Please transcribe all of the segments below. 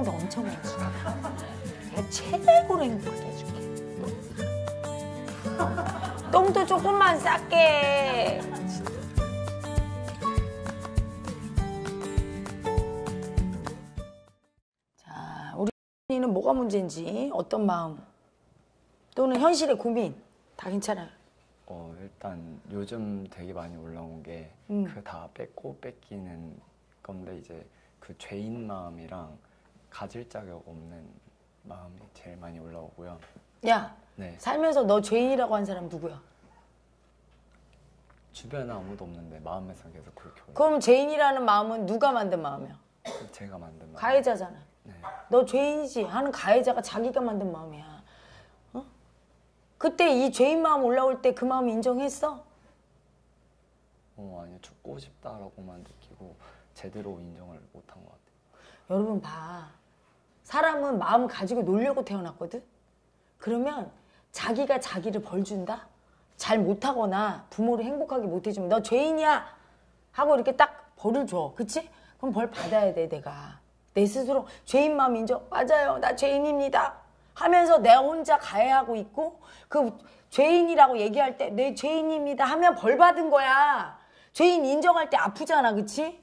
장사 엄청 해야지. 내가 최고로 행복하게 해줄게. 똥도 조금만 쌀게. 자, 우리 언니는 뭐가 문제인지 어떤 마음 또는 현실의 고민 다 괜찮아요. 어 일단 요즘 되게 많이 올라온 게 음. 그 다 뺏고 뺏기는 건데 이제 그 죄인 마음이랑 가질 자격 없는 마음이 제일 많이 올라오고요. 야, 네 살면서 너 죄인이라고 한 사람 누구야? 주변에 아무도 없는데 마음에서 계속 그렇게 올라. 그럼 죄인이라는 마음은 누가 만든 마음이야? 제가 만든 마음. 가해자잖아. 네. 너 죄인이지 하는 가해자가 자기가 만든 마음이야. 어? 그때 이 죄인 마음 올라올 때 그 마음 인정했어? 어 아니 죽고 싶다라고만 느끼고 제대로 인정을 못한 것 같아요. 여러분 봐. 사람은 마음 가지고 놀려고 태어났거든? 그러면 자기가 자기를 벌 준다? 잘 못하거나 부모를 행복하게 못해주면 너 죄인이야! 하고 이렇게 딱 벌을 줘. 그치? 그럼 벌 받아야 돼, 내가. 내 스스로 죄인 마음 인정. 맞아요. 나 죄인입니다. 하면서 내 혼자 가해하고 있고 그 죄인이라고 얘기할 때 내 죄인입니다 하면 벌 받은 거야. 죄인 인정할 때 아프잖아. 그치?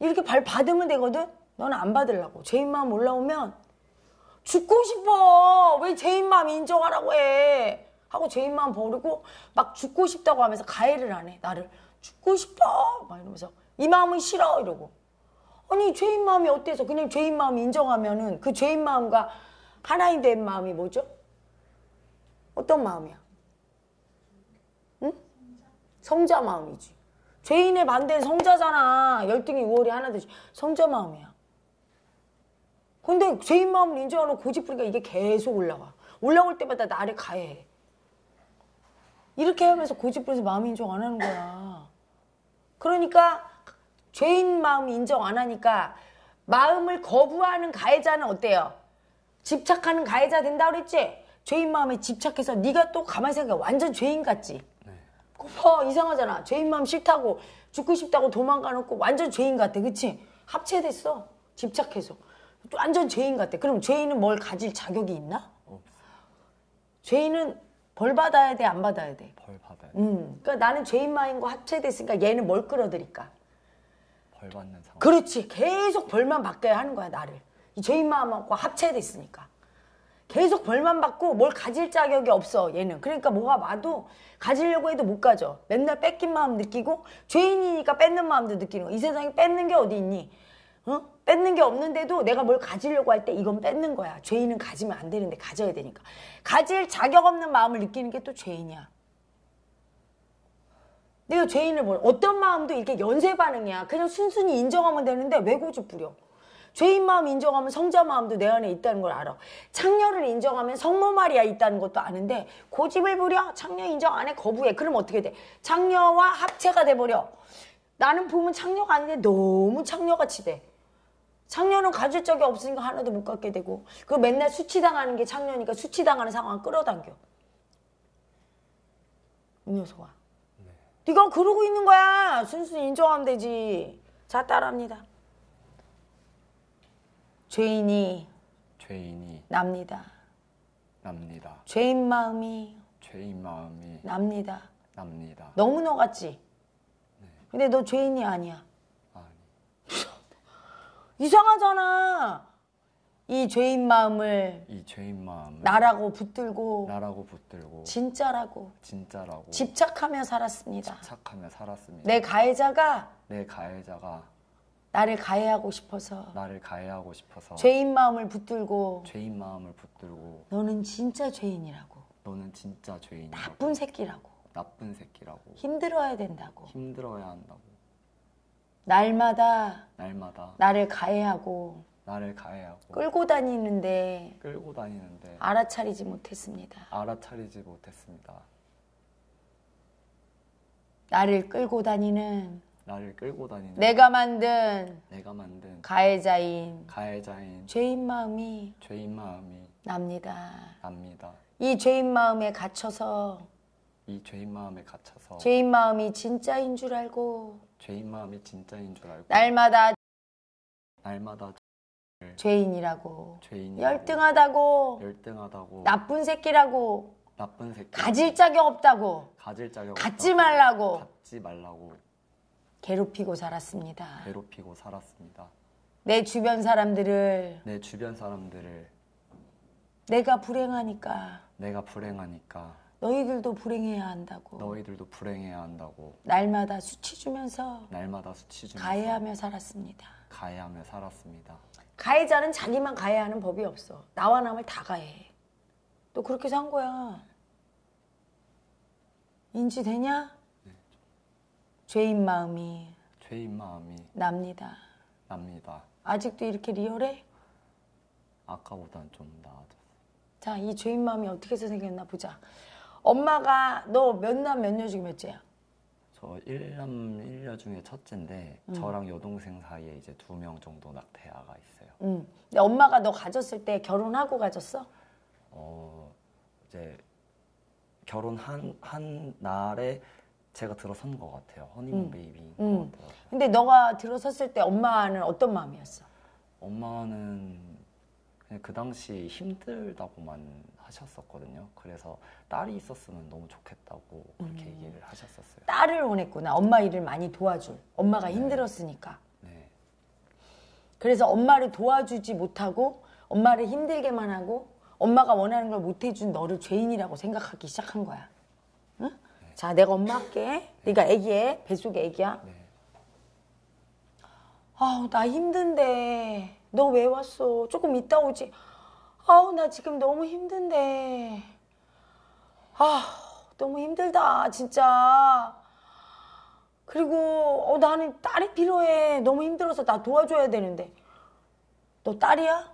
이렇게 발 받으면 되거든? 너는 안 받으려고. 죄인 마음 올라오면 죽고 싶어. 왜 죄인 마음 인정하라고 해. 하고 죄인 마음 버리고 막 죽고 싶다고 하면서 가해를 안 해. 나를 죽고 싶어. 막 이러면서 이 마음은 싫어. 이러고. 아니 죄인 마음이 어때서 그냥 죄인 마음 인정하면은 그 죄인 마음과 하나인 된 마음이 뭐죠? 어떤 마음이야? 응? 성자 마음이지. 죄인의 반대는 성자잖아. 열등이 우월이 하나 되지. 성자 마음이야. 근데 죄인 마음을 인정 하는 고집부리가 이게 계속 올라와. 올라올 때마다 나를 가해해. 이렇게 하면서 고집부려서 마음 인정 안 하는 거야. 그러니까 죄인 마음 인정 안 하니까 마음을 거부하는 가해자는 어때요? 집착하는 가해자 된다 그랬지? 죄인 마음에 집착해서 네가 또 가만히 생각해 완전 죄인 같지? 네. 봐 이상하잖아. 죄인 마음 싫다고 죽고 싶다고 도망가놓고 완전 죄인 같아, 그치? 합체됐어. 집착해서 또 완전 죄인 같아. 그럼 죄인은 뭘 가질 자격이 있나? 없어. 죄인은 벌 받아야 돼, 안 받아야 돼? 벌 받아야 돼. 음, 그러니까 나는 죄인 마음과 합체됐으니까 얘는 뭘 끌어들일까? 벌 받는 상황. 그렇지. 계속 벌만 받게 하는 거야, 나를. 이 죄인 마음과 합체됐으니까. 계속 벌만 받고 뭘 가질 자격이 없어, 얘는. 그러니까 뭐가 와도 가지려고 해도 못 가져. 맨날 뺏긴 마음 느끼고 죄인이니까 뺏는 마음도 느끼는 거야. 이 세상에 뺏는 게 어디 있니? 어? 뺏는 게 없는데도 내가 뭘 가지려고 할 때 이건 뺏는 거야. 죄인은 가지면 안 되는데 가져야 되니까. 가질 자격 없는 마음을 느끼는 게 또 죄인이야. 내가 죄인을 뭘 어떤 마음도 이렇게 연쇄 반응이야. 그냥 순순히 인정하면 되는데 왜 고집 부려? 죄인 마음 인정하면 성자 마음도 내 안에 있다는 걸 알아. 창녀를 인정하면 성모 마리아 있다는 것도 아는데 고집을 부려? 창녀 인정 안 해? 거부해. 그럼 어떻게 돼? 창녀와 합체가 돼버려. 나는 보면 창녀가 아닌데 너무 창녀같이 돼. 창녀는 가질 적이 없으니까 하나도 못 갖게 되고 그 맨날 수치당하는 게 창녀니까 수치당하는 상황을 끌어당겨. 이 녀석아. 네가 그러고 있는 거야. 순순히 인정하면 되지. 자 따라합니다. 죄인이 죄인이 납니다. 납니다. 죄인 마음이 죄인 마음이 납니다. 납니다. 너무 너 같지? 근데 너 죄인이 아니야. 이상하잖아. 이 죄인 마음을 이 죄인 마음을 나라고 붙들고 나라고 붙들고 진짜라고 진짜라고 집착하며 살았습니다. 착하며 살았습니다. 내 가해자가 내 가해자가 나를 가해하고 싶어서 나를 가해하고 싶어서 죄인 마음을 붙들고 죄인 마음을 붙들고 너는 진짜 죄인이라고 너는 진짜 죄인이라고 나쁜 새끼라고 나쁜 새끼라고 힘들어야 된다고 힘들어야 한다고 날마다 날마다 나를 가해하고 나를 가해하고 끌고 다니는데 끌고 다니는데 알아차리지 못했습니다. 알아차리지 못했습니다. 나를 끌고 다니는 나를 끌고 다니는 내가 만든 내가 만든 가해자인 가해자인 죄인 마음이 죄인 마음이 납니다. 납니다. 이 죄인 마음에 갇혀서 이 죄인 마음에 갇혀서 죄인 마음이 진짜인 줄 알고 죄인 마음이 진짜인 줄 알고 날마다 날마다 죄인이라고 죄인이라고 열등하다고 열등하다고 나쁜 새끼라고 나쁜 새끼 가질 자격 없다고 가질 자격 갖지 말라고 갖지 말라고 괴롭히고 살았습니다. 괴롭히고 살았습니다. 내 주변 사람들을 내 주변 사람들을 내가 불행하니까 내가 불행하니까 너희들도 불행해야 한다고 너희들도 불행해야 한다고 날마다 수치 주면서 날마다 수치 주면서 가해하며 살았습니다. 가해하며 살았습니다. 가해자는 자기만 가해하는 법이 없어. 나와 남을 다 가해해. 또 그렇게 산 거야. 인지되냐? 죄인 마음이 죄인 마음이 납니다. 납니다. 아직도 이렇게 리얼해? 아까보단 좀 나아졌어. 자, 이 죄인 마음이 어떻게 해서 생겼나 보자. 엄마가 너 몇 남 몇 녀 중에 몇째야? 저 1남 1녀 중에 첫째인데 음. 저랑 여동생 사이에 이제 두 명 정도 낙태아가 있어요. 응. 근데 엄마가 너 가졌을 때 결혼하고 가졌어? 어 이제 결혼한 한 날에 제가 들어선 것 같아요. 허니문 베이비인 음. 것 같아요. 근데 너가 들어섰을 때 엄마는 어떤 마음이었어? 엄마는 그냥 그 당시 힘들다고만 하셨었거든요. 그래서 딸이 있었으면 너무 좋겠다고 그렇게 음. 얘기를 하셨었어요. 딸을 원했구나. 엄마 일을 많이 도와줄. 엄마가 힘들었으니까. 네, 그래서 엄마를 도와주지 못하고 엄마를 힘들게만 하고 엄마가 원하는 걸 못 해준 너를 죄인이라고 생각하기 시작한 거야. 응? 자, 내가 엄마 할게. 네가 애기해. 뱃속에 애기야. 네. 아우, 나 힘든데. 너 왜 왔어? 조금 이따 오지. 아우, 나 지금 너무 힘든데. 아, 너무 힘들다, 진짜. 그리고 어, 나는 딸이 필요해. 너무 힘들어서 나 도와줘야 되는데. 너 딸이야?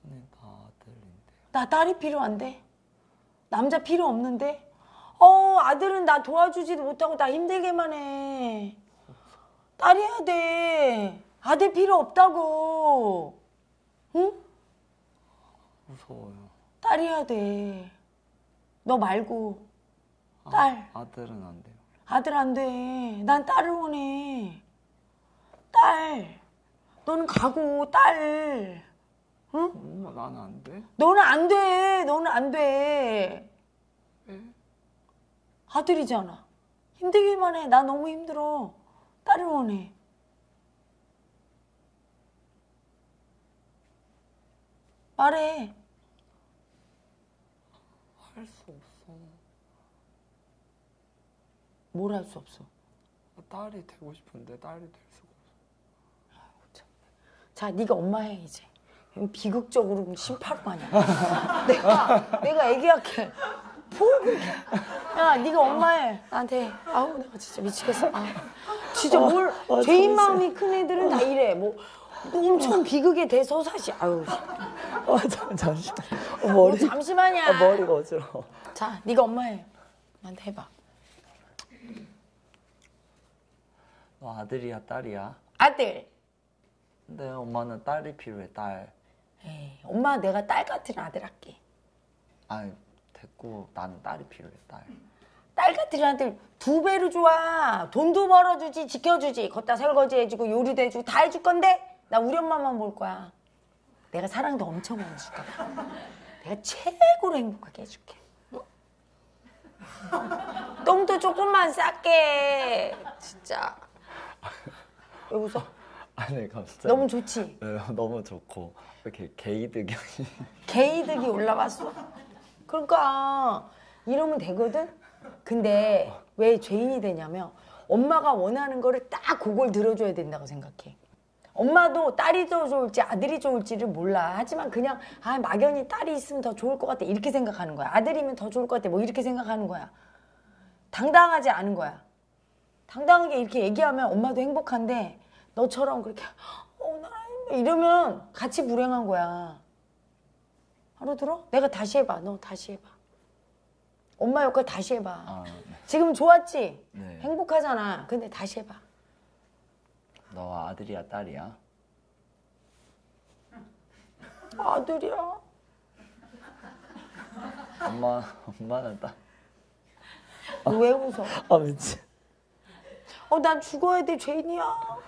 네, 다 아들인데. 나 딸이 필요한데. 남자 필요 없는데. 어, 아들은 나 도와주지도 못하고 나 힘들게만 해. 딸 해야 돼. 아들 필요 없다고. 응? 무서워요. 딸 해야 돼. 너 말고. 딸. 아, 아들은 안 돼요. 아들 안 돼. 난 딸을 원해. 딸. 너는 가고, 딸. 응? 엄마 나는 안 돼? 너는 안 돼. 너는 안 돼. 아들이잖아. 힘들기만 해. 나 너무 힘들어. 딸을 원해. 말해. 할 수 없어. 뭘 할 수 없어. 딸이 되고 싶은데 딸이 될 수가 없어. 자, 네가 엄마 해 이제. 비극적으로 심파로 아니야. 내가 내가 애기할게. 야, 네가 엄마 해. 나한테. 해. 아우, 내가 진짜 미치겠어. 아, 진짜 뭘 죄인 마음이 큰 애들은 다 이래. 뭐 엄청 비극의 대서사시. 아유, 어, 잠, 잠시만. 어, 뭐 머리. 잠시만이야. 아, 머리가 어지러워. 자, 네가 엄마 해. 나한테 해봐. 너 아들이야 딸이야? 아들. 근데 엄마는 딸이 필요해 딸. 에이, 엄마 내가 딸 같은 아들 할게. 아 됐고 나는 딸이 필요해 딸. 딸 같은 아들 두 배로 좋아. 돈도 벌어주지, 지켜주지. 걷다 설거지 해주고 요리도 해주고 다 해줄 건데 나 우리 엄마만 볼 거야. 내가 사랑도 엄청 많이 줄 거야. 내가 최고로 행복하게 해줄게. 똥도 조금만 쌀게. 진짜. 왜 웃어? 아니 갑자기. 너무 좋지? 네, 너무 좋고 이렇게 게이득이 게이득이 올라왔어. 그러니까 이러면 되거든. 근데 왜 죄인이 되냐면 엄마가 원하는 거를 딱 그걸 들어줘야 된다고 생각해. 엄마도 딸이 더 좋을지 아들이 좋을지를 몰라. 하지만 그냥 아 막연히 딸이 있으면 더 좋을 것 같아 이렇게 생각하는 거야. 아들이면 더 좋을 것 같아 뭐 이렇게 생각하는 거야. 당당하지 않은 거야. 당당하게 이렇게 얘기하면 엄마도 행복한데 너처럼 그렇게 어, 나 이러면 같이 불행한 거야. 알아들어? 내가 다시 해봐. 너 다시 해봐. 엄마 역할 다시 해봐. 아, 네. 지금 좋았지? 네. 행복하잖아. 근데 다시 해봐. 너 아들이야 딸이야? 아들이야. 엄마 엄마는 딸. 너왜 웃어? 아, 왠지. 어, 난 죽어야 돼, 죄인이야.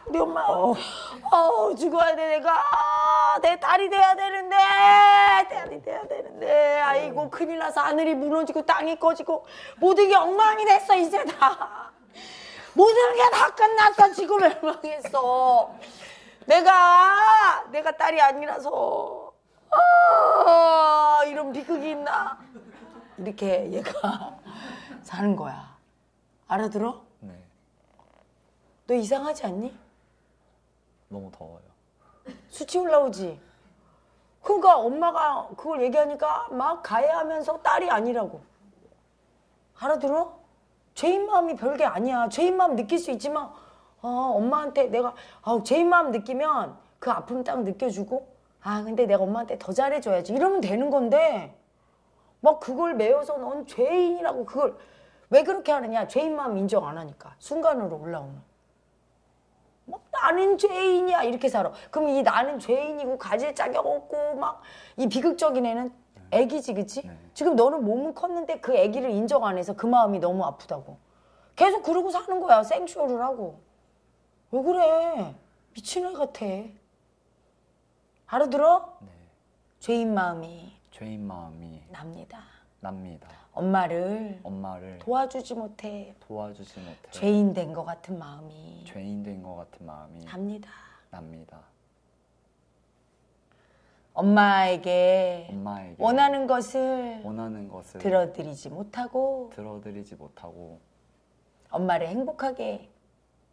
우리 엄마. 어, 죽어야 돼, 내가. 아, 내 딸이 돼야 되는데. 딸이 돼야 되는데. 아이고, 큰일 나서 하늘이 무너지고 땅이 꺼지고 모든 게 엉망이 됐어, 이제 다. 모든 게 다 끝났어, 지금 멸망했어. 내가, 내가 딸이 아니라서. 아, 이런 비극이 있나? 이렇게 얘가 사는 거야. 알아들어? 네. 너 이상하지 않니? 너무 더워요. 수치 올라오지? 그러니까 엄마가 그걸 얘기하니까 막 가해하면서 딸이 아니라고. 알아들어? 죄인 마음이 별게 아니야. 죄인 마음 느낄 수 있지만, 어, 엄마한테 내가, 아, 죄인 마음 느끼면 그 아픔 딱 느껴주고, 아, 근데 내가 엄마한테 더 잘해줘야지. 이러면 되는 건데, 막 그걸 메워서 넌 죄인이라고 그걸 왜 그렇게 하느냐? 죄인 마음 인정 안 하니까. 순간으로 올라오는. 막 나는 죄인이야 이렇게 살아. 그럼 이 나는 죄인이고 가질 자격 없고 막 이 비극적인 애는 애기지 그치? 네. 지금 너는 몸은 컸는데 그 애기를 인정 안 해서 그 마음이 너무 아프다고. 계속 그러고 사는 거야 생쇼를 하고. 왜 그래? 미친 애 같아. 알아들어? 네. 죄인 마음이 죄인 마음이 납니다. 납니다. 엄마를 엄마를 도와주지 못해 도와주지 못해 죄인 된 것 같은 마음이 죄인 된 것 같은 마음이 납니다. 납니다. 엄마에게 엄마에게 원하는 것을 원하는 것을 들어드리지 못하고 들어드리지 못하고 엄마를 행복하게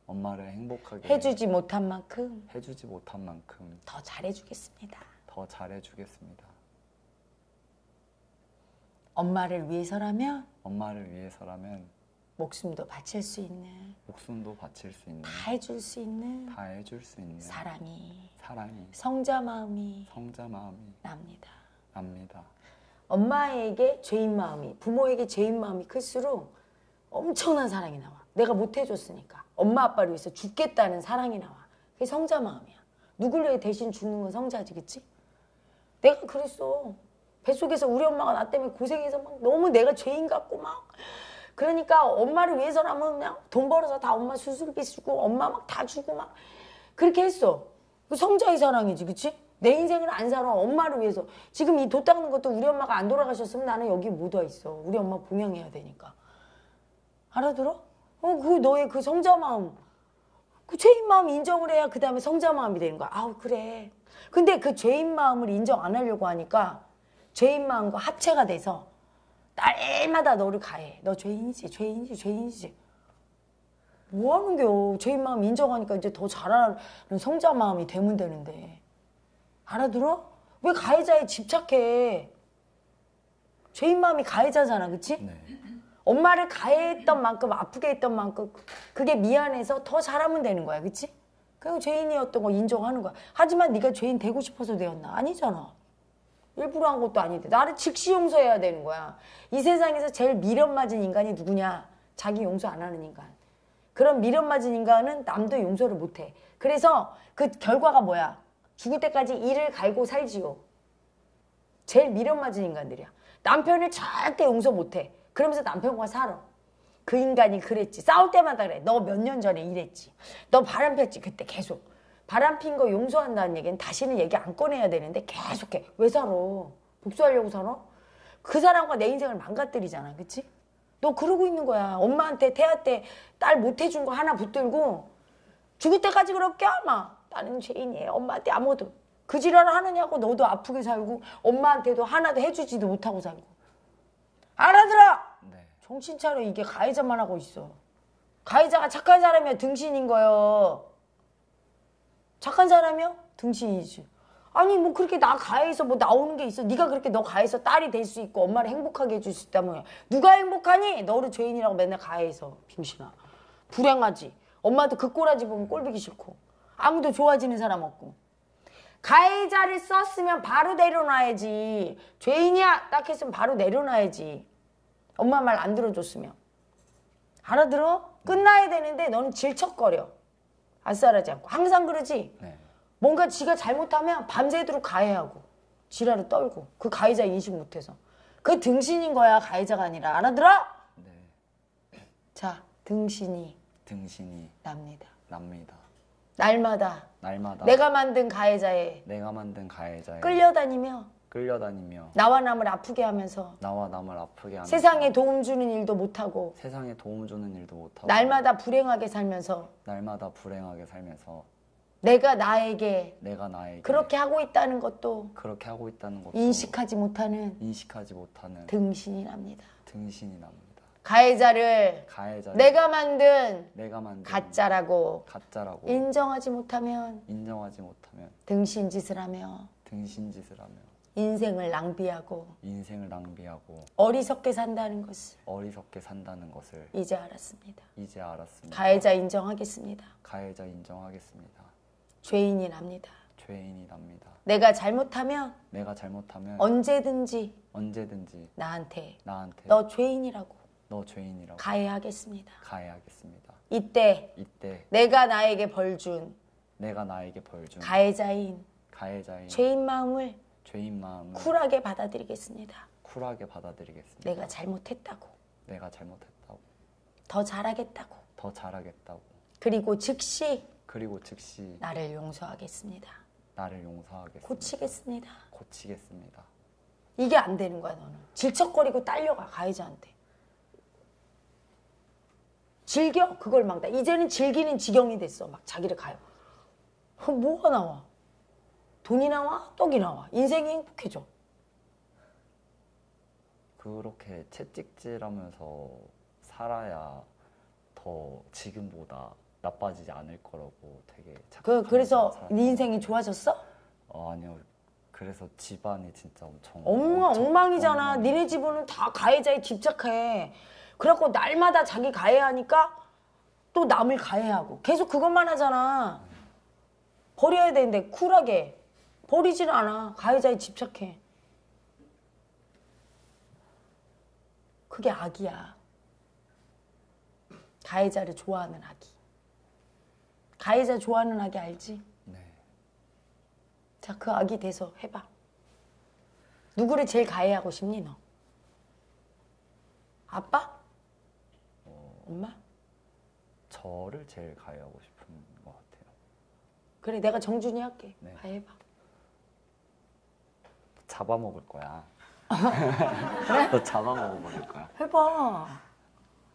엄마를 행복하게 해주지 못한 만큼 해주지 못한 만큼 더 잘해주겠습니다. 더 잘해주겠습니다. 엄마를 위해서라면 엄마를 위해서라면 목숨도 바칠 수 있는 목숨도 바칠 수 있는 다 해줄 수 있는 다 해줄 수 있는 사랑이 사랑이 성자 마음이 성자 마음이 납니다. 납니다. 엄마에게 죄인 마음이 부모에게 죄인 마음이 클수록 엄청난 사랑이 나와. 내가 못 해줬으니까 엄마 아빠를 위해서 죽겠다는 사랑이 나와. 그게 성자 마음이야. 누굴 위해 대신 죽는 건 성자지, 그치? 내가 그랬어. 뱃속에서 우리 엄마가 나 때문에 고생해서 막 너무 내가 죄인 같고 막 그러니까 엄마를 위해서라면 그냥 돈 벌어서 다 엄마 수술비 주고 엄마 막 다 주고 막 그렇게 했어. 그 성자의 사랑이지, 그치? 내 인생을 안 살아. 엄마를 위해서. 지금 이 도 닦는 것도 우리 엄마가 안 돌아가셨으면 나는 여기 못 와 있어. 우리 엄마 봉양해야 되니까. 알아들어? 어, 그 너의 그 성자 마음. 그 죄인 마음 인정을 해야 그 다음에 성자 마음이 되는 거야. 아우, 그래. 근데 그 죄인 마음을 인정 안 하려고 하니까 죄인 마음과 합체가 돼서 날마다 너를 가해. 너 죄인이지, 죄인이지, 죄인이지. 뭐 하는 겨? 죄인 마음 인정하니까 이제 더 잘하는 성자 마음이 되면 되는데. 알아들어? 왜 가해자에 집착해? 죄인 마음이 가해자잖아, 그치? 네. 엄마를 가해했던 만큼 아프게 했던 만큼 그게 미안해서 더 잘하면 되는 거야, 그치? 그리고 죄인이었던 거 인정하는 거야. 하지만 네가 죄인 되고 싶어서 되었나? 아니잖아. 일부러 한 것도 아닌데 나를 즉시 용서해야 되는 거야. 이 세상에서 제일 미련 맞은 인간이 누구냐? 자기 용서 안 하는 인간. 그런 미련 맞은 인간은 남도 용서를 못 해. 그래서 그 결과가 뭐야? 죽을 때까지 이를 갈고 살지요. 제일 미련 맞은 인간들이야. 남편을 절대 용서 못 해. 그러면서 남편과 살아. 그 인간이 그랬지. 싸울 때마다 그래. 너 몇 년 전에 이랬지. 너 바람 폈지. 그때 계속. 바람 핀 거 용서한다는 얘기는 다시는 얘기 안 꺼내야 되는데 계속해. 왜 살아? 복수하려고 살아? 그 사람과 내 인생을 망가뜨리잖아. 그치? 너 그러고 있는 거야. 엄마한테 태아 때 딸 못 해준 거 하나 붙들고 죽을 때까지 그렇게 아마 나는 죄인이에요. 엄마한테 아무것도 그 지랄을 하느냐고 너도 아프게 살고 엄마한테도 하나도 해주지도 못하고 살고 알아들어? 네. 정신 차려 이게 가해자만 하고 있어. 가해자가 착한 사람이야 등신인 거요. 착한 사람이요? 등신이지. 아니 뭐 그렇게 나 가해서 뭐 나오는 게 있어. 네가 그렇게 너 가해서 딸이 될 수 있고 엄마를 행복하게 해줄 수 있다면 누가 행복하니? 너를 죄인이라고 맨날 가해서 빙신아. 불행하지. 엄마도 그 꼬라지 보면 꼴보기 싫고 아무도 좋아지는 사람 없고 가해자를 썼으면 바로 내려놔야지. 죄인이야 딱 했으면 바로 내려놔야지. 엄마 말 안 들어줬으면. 알아들어? 끝나야 되는데 너는 질척거려. 아싸라지 않고. 항상 그러지? 네. 뭔가 지가 잘못하면 밤새도록 가해하고 지랄을 떨고 그 가해자 인식 못해서 그 등신인 거야 가해자가 아니라 알아들어? 네. 자 등신이 등신이 납니다. 납니다. 날마다 날마다 내가 만든 가해자에 내가 만든 가해자에 끌려다니며 끌려다니며 나와 남을 아프게 하면서 나와 남을 아프게 하면서 세상에 도움 주는 일도 못하고 세상에 도움 주는 일도 못하고 날마다 불행하게 살면서 날마다 불행하게 살면서 내가 나에게 내가 나에게 그렇게 하고 있다는 것도 그렇게 하고 있다는 것도 인식하지 못하는 인식하지 못하는 등신이 납니다. 등신이 납니다. 가해자를 가해자 내가 만든 내가 만든 가짜라고 가짜라고 인정하지 못하면 인정하지 못하면 등신 짓을 하며 등신 짓을 하며 인생을 낭비하고 인생을 낭비하고 어리석게 산다는 것을 어리석게 산다는 것을 이제 알았습니다. 이제 알았습니다. 가해자 인정하겠습니다. 가해자 인정하겠습니다. 죄인이 납니다. 죄인이 납니다. 내가 잘못하면 내가 잘못하면 언제든지 언제든지 나한테 나한테 너 죄인이라고 너 죄인이라고 가해하겠습니다. 가해하겠습니다. 이때 이때 내가 나에게 벌 준 내가 나에게 벌 준 가해자인 가해자의 죄인 마음을 죄인 마음을 쿨하게 받아들이겠습니다. 쿨하게 받아들이겠습니다. 내가 잘못했다고 내가 잘못했다고 더 잘하겠다고 더 잘하겠다고 그리고 즉시 그리고 즉시 나를 용서하겠습니다. 나를 용서하겠습니다. 고치겠습니다. 고치겠습니다. 이게 안 되는 거야 너는 질척거리고 딸려가 가해자한테 즐겨 그걸 막나 이제는 즐기는 지경이 됐어 막 자기를 가요 어, 뭐가 나와 돈이 나와? 떡이 나와? 인생이 행복해져. 그렇게 채찍질하면서 살아야 더 지금보다 나빠지지 않을 거라고 되게 그 그래서 네 인생이 좋아졌어? 어, 아니요. 그래서 집안이 진짜 엄청 엉망 엄청 엉망이잖아. 엉망. 니네 집은 다 가해자에 집착해. 그래갖고 날마다 자기 가해하니까 또 남을 가해하고. 계속 그것만 하잖아. 버려야 되는데 쿨하게 버리질 않아 가해자에 집착해 그게 악이야 가해자를 좋아하는 악이 가해자 좋아하는 악이 알지? 네. 자, 그 악이 돼서 해봐. 누구를 제일 가해하고 싶니, 너? 아빠? 엄마? 저를 제일 가해하고 싶은 것 같아요. 그래, 내가 정준이 할게. 네. 가해봐. 잡아먹을 거야. 너 잡아먹어버릴 거야. 해봐.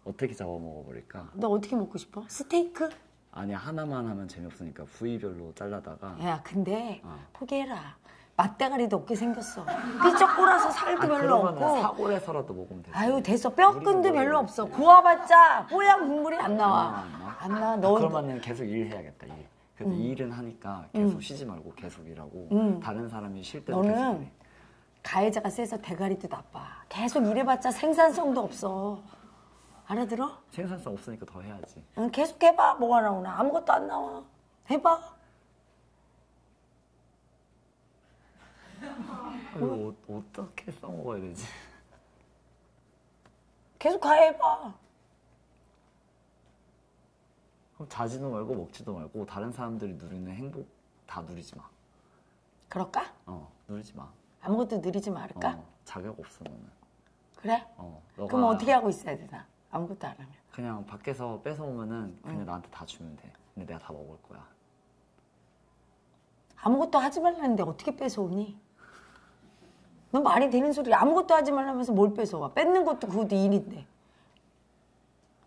어떻게 잡아먹어버릴까? 너 어떻게 먹고 싶어? 스테이크? 아니 하나만 하면 재미없으니까 부위별로 잘라다가 야, 근데 어. 포기해라. 맛대가리도 없게 생겼어. 삐쩍 꼬라서 살도 아, 별로 없고. 사골에서라도 먹으면 되지. 아유, 됐어. 뼈끈도 별로 뭐- 없어. 구워봤자 뽀얀 국물이 안 나와. 아, 안 나와? 안 나와. 아, 너 그러면은 계속 일해야겠다 일. 그래서 일은 하니까 계속 쉬지 말고 계속 일하고 음. 다른 사람이 쉴 때도 계속 일해. 가해자가 세서 대가리도 나빠. 계속 일해봤자 생산성도 없어. 알아들어? 생산성 없으니까 더 해야지. 응, 계속 해봐. 뭐가 나오나. 아무것도 안 나와. 해봐. 이거 어, 어떻게 써먹어야 되지? 계속 가해봐. 그럼 자지도 말고 먹지도 말고 다른 사람들이 누리는 행복 다 누리지 마. 그럴까? 어, 누리지 마. 아무것도 누리지 말까? 어, 자격 없어 너는. 그래? 어, 그럼 어떻게 하고 있어야 되나? 아무것도 안 하면. 그냥 밖에서 뺏어 오면은 그냥 나한테 다 주면 돼. 근데 내가 다 먹을 거야. 아무것도 하지 말라는데 어떻게 뺏어 오니? 너 말이 되는 소리 아무것도 하지 말라면서 뭘 뺏어 와? 뺏는 것도 그것도 일인데.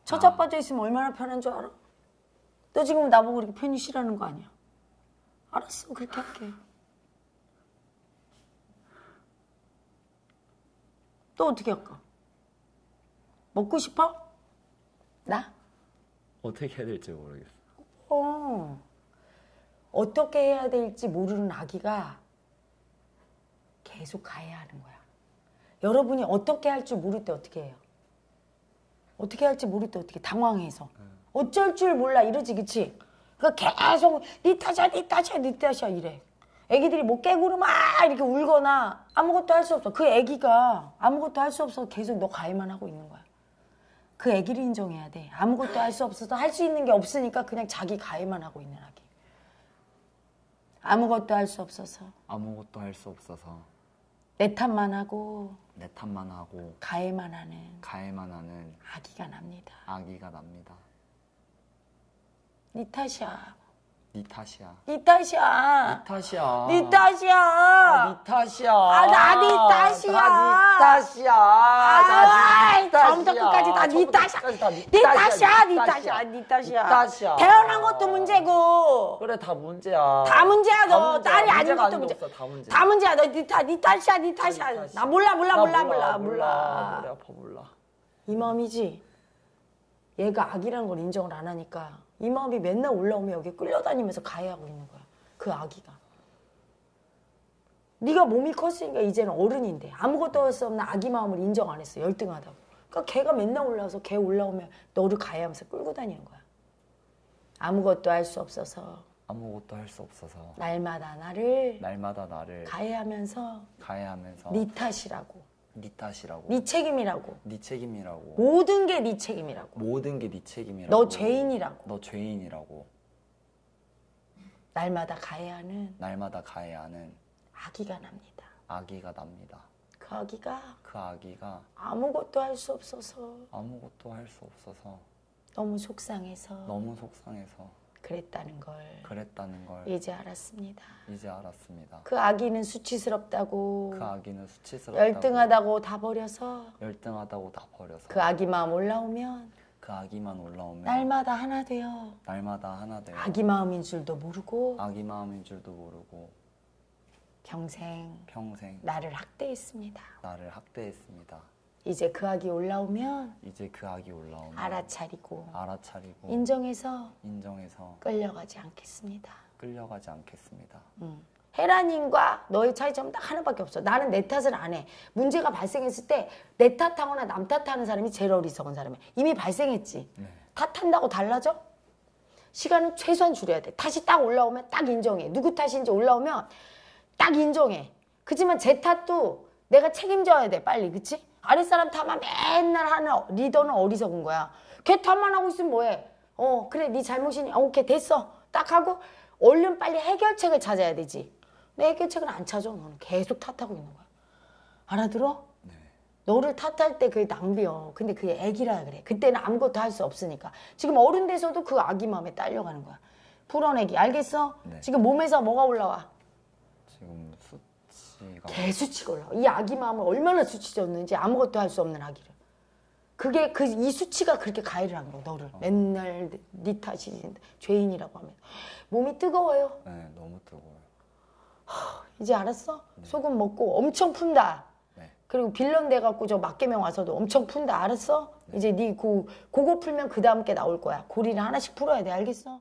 처자빠져 있으면 얼마나 편한 줄 알아? 너 지금 나보고 그렇게 편히 쉬라는 거 아니야? 알았어, 그렇게 할게. 또 어떻게 할까? 먹고 싶어? 나? 어떻게 해야 될지 모르겠어. 어. 어떻게 해야 될지 모르는 아기가 계속 가야 하는 거야. 여러분이 어떻게 할 줄 모를 때 어떻게 해요? 어떻게 할지 모를 때 어떻게 당황해서 어쩔 줄 몰라 이러지 그치? 그러니까 계속 니 탓이야 니 탓이야 니 탓이야 이래. 애기들이 뭐 깨구르 막 이렇게 울거나 아무것도 할 수 없어. 그 애기가 아무것도 할 수 없어서 계속 너 가해만 하고 있는 거야. 그 애기를 인정해야 돼. 아무것도 할 수 없어서 할 수 있는 게 없으니까 그냥 자기 가해만 하고 있는 아기. 아무것도 할 수 없어서 아무것도 할 수 없어서 내 탓만 하고 내 탓만 하고 가해만 하는 가해만 하는 아기가 납니다. 아기가 납니다. 네 탓이야. 니 탓이야. 네 탓이야. 니 탓이야. 네 탓이야. 아, 니 탓이야. 아, 나네 탓이야. 다니 탓이야. 아이, 다 처음부터 끝까지 다 네. 네. 네 탓이야. 네 탓이야. 탓이야. 태어난 것도 문제고. 그래 다 문제야. 다 문제야 너. 딸이 아닌 것도 문제. 다 문제. 다 문제야. 네. 네 탓이야. 네 탓이야. 나 몰라 몰라 나 몰라 몰라 몰라 몰라. 머리 아파 몰라. 이 마음이지. 얘가 악이라는 걸 인정을 안 하니까 이 마음이 맨날 올라오면 여기 끌려다니면서 가해하고 있는 거야. 그 아기가. 네가 몸이 컸으니까 이제는 어른인데 아무것도 할 수 없는 아기 마음을 인정 안 했어. 열등하다고. 그러니까 걔가 맨날 올라와서 걔 올라오면 너를 가해하면서 끌고 다니는 거야. 아무것도 할 수 없어서 아무것도 할 수 없어서 날마다 나를 날마다 나를 가해하면서 가해하면서 네 탓이라고. 니 탓이라고. 네 책임이라고. 니 책임이라고. 모든 게네 책임이라고. 모든 게네 책임이라고. 너 죄인이라고. 너 죄인이라고. 날마다 가해하는 날마다 가해하는 아기가 납니다. 아기가 납니다. 그 아기가 그 아기가 아무것도 할 수 없어서 아무것도 할 수 없어서 너무 속상해서 너무 속상해서 그랬다는 걸 그랬다는 걸 이제 알았습니다. 이제 알았습니다. 그 아기는 수치스럽다고 그 아기는 수치스럽다고 열등하다고 다 버려서 열등하다고 다 버려서 그 아기 마음 올라오면 그 아기만 올라오면 날마다 하나 되어 날마다 하나 되어 아기 마음인 줄도 모르고 아기 마음인 줄도 모르고 평생 평생 나를 학대했습니다. 나를 학대했습니다. 이제 그 아기 올라오면 이제 그 아기 올라오면 알아차리고 알아차리고 인정해서 인정해서 끌려가지 않겠습니다. 끌려가지 않겠습니다. 헤라님과 너의 차이점은 딱 하나밖에 없어. 나는 내 탓을 안 해. 문제가 발생했을 때 내 탓하거나 남 탓하는 사람이 제일 어리석은 사람이야. 이미 발생했지. 탓한다고 달라져? 시간은 최소한 줄여야 돼. 탓이 딱 올라오면 딱 인정해. 누구 탓인지 올라오면 딱 인정해. 그지만 제 탓도 내가 책임져야 돼. 빨리. 그치? 아랫사람 탓만 맨날 하는 리더는 어리석은 거야. 걔 탓만 하고 있으면 뭐해? 어 그래 네 잘못이니? 어, 오케이 됐어. 딱 하고 얼른 빨리 해결책을 찾아야 되지. 내 해결책을 안 찾아. 너는 계속 탓하고 있는 거야. 알아들어? 너를 탓할 때 그게 낭비여. 근데 그게 애기라 그래. 그때는 아무것도 할 수 없으니까. 지금 어른 돼서도 그 아기 마음에 딸려가는 거야. 풀어내기. 알겠어? 네. 지금 몸에서 뭐가 올라와? 지금 수치가 개수치가 올라와. 이 아기 마음을 얼마나 수치졌는지 아무것도 할 수 없는 아기를. 그게 그 이 수치가 그렇게 가해를 한 거야. 너를. 맨날 네 탓이 죄인이라고 하면. 몸이 뜨거워요. 네, 너무 뜨거워요. 이제 알았어? 소금 먹고 엄청 푼다. 네. 그리고 빌런 돼갖고 저 맞개명 와서도 엄청 푼다. 알았어? 이제 네 고, 그거 풀면 그 다음 게 나올 거야. 고리를 하나씩 풀어야 돼. 알겠어?